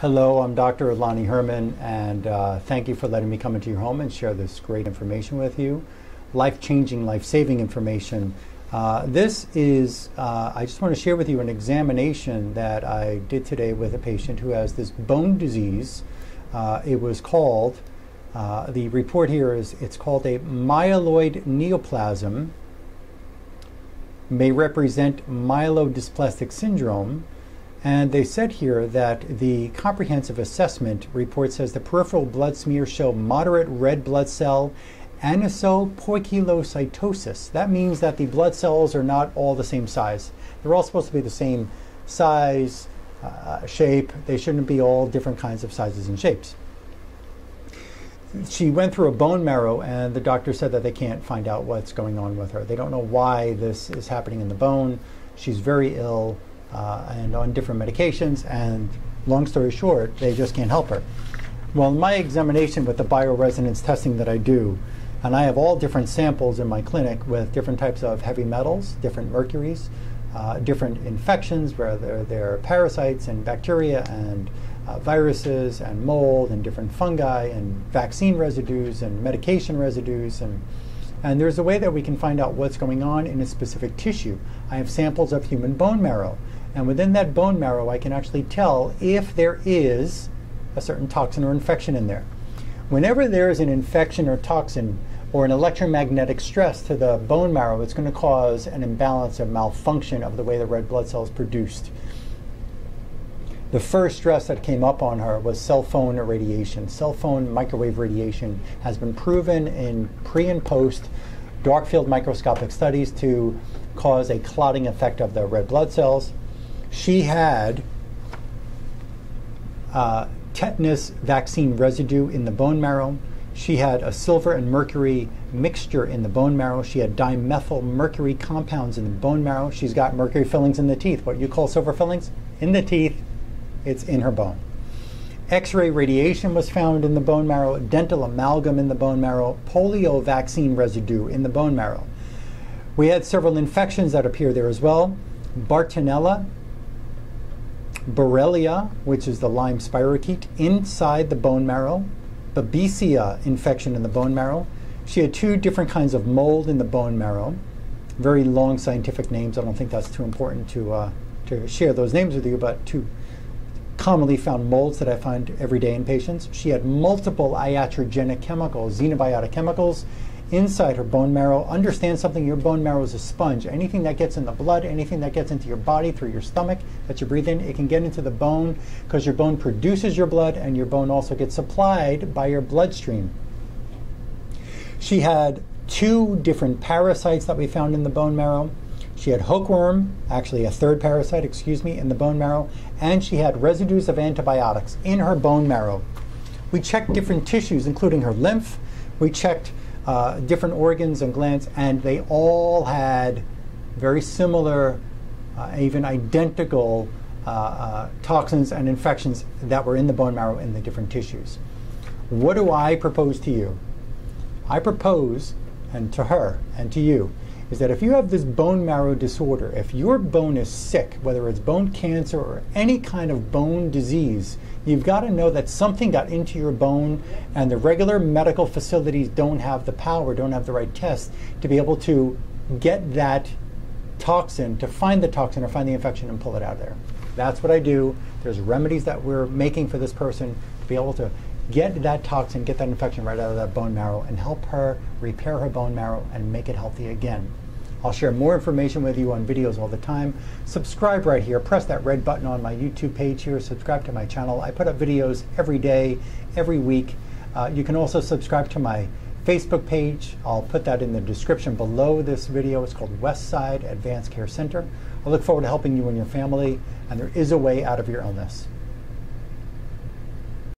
Hello, I'm Dr. Lonnie Herman, and uh, thank you for letting me come into your home and share this great information with you. Life changing, life saving information. Uh, this is, uh, I just want to share with you an examination that I did today with a patient who has this bone disease. Uh, it was called, uh, the report here is, it's called a myeloid neoplasm, may represent myelodysplastic syndrome. And they said here that the comprehensive assessment report says the peripheral blood smears show moderate red blood cell anisopoikilocytosis. That means that the blood cells are not all the same size. They're all supposed to be the same size, uh, shape. They shouldn't be all different kinds of sizes and shapes. She went through a bone marrow, and the doctor said that they can't find out what's going on with her. They don't know why this is happening in the bone. She's very ill uh, and on different medications. And long story short, they just can't help her. Well, in my examination with the bioresonance testing that I do, and I have all different samples in my clinic with different types of heavy metals, different mercuries, uh, different infections, whether they're parasites and bacteria and uh, viruses and mold and different fungi and vaccine residues and medication residues and and there's a way that we can find out what's going on in a specific tissue. I have samples of human bone marrow. And within that bone marrow, I can actually tell if there is a certain toxin or infection in there. Whenever there is an infection or toxin or an electromagnetic stress to the bone marrow, it's going to cause an imbalance or malfunction of the way the red blood cell is produced. The first stress that came up on her was cell phone radiation. Cell phone microwave radiation has been proven in pre and post dark field microscopic studies to cause a clotting effect of the red blood cells she had uh, tetanus vaccine residue in the bone marrow. She had a silver and mercury mixture in the bone marrow. She had dimethyl mercury compounds in the bone marrow. She's got mercury fillings in the teeth. What you call silver fillings? In the teeth, it's in her bone. X ray radiation was found in the bone marrow, dental amalgam in the bone marrow, polio vaccine residue in the bone marrow. We had several infections that appear there as well. Bartonella, Borrelia, which is the Lyme spirochete, inside the bone marrow, Babesia infection in the bone marrow. She had two different kinds of mold in the bone marrow. Very long scientific names. I don't think that's too important to, uh, to share those names with you, but two commonly found molds that I find every day in patients. She had multiple iatrogenic chemicals, xenobiotic chemicals, inside her bone marrow. Understand something your bone marrow is a sponge. Anything that gets in the blood, anything that gets into your body through your stomach that you breathe in, it can get into the bone because your bone produces your blood and your bone also gets supplied by your bloodstream. She had two different parasites that we found in the bone marrow. She had hookworm, actually a third parasite, excuse me, in the bone marrow, and she had residues of antibiotics in her bone marrow. We checked different tissues, including her lymph. We checked uh, different organs and glands, and they all had very similar, uh, even identical uh, uh, toxins and infections that were in the bone marrow in the different tissues. What do I propose to you? I propose, and to her and to you, is that if you have this bone marrow disorder, if your bone is sick, whether it's bone cancer or any kind of bone disease, you've got to know that something got into your bone and the regular medical facilities don't have the power, don't have the right tests to be able to get that toxin, to find the toxin or find the infection and pull it out of there. That's what I do. There's remedies that we're making for this person to be able to get that toxin, get that infection right out of that bone marrow, and help her repair her bone marrow and make it healthy again. I'll share more information with you on videos all the time. Subscribe right here. Press that red button on my YouTube page here. Subscribe to my channel. I put up videos every day, every week. Uh, you can also subscribe to my Facebook page. I'll put that in the description below this video. It's called Westside Advanced Care Center. I look forward to helping you and your family, and there is a way out of your illness.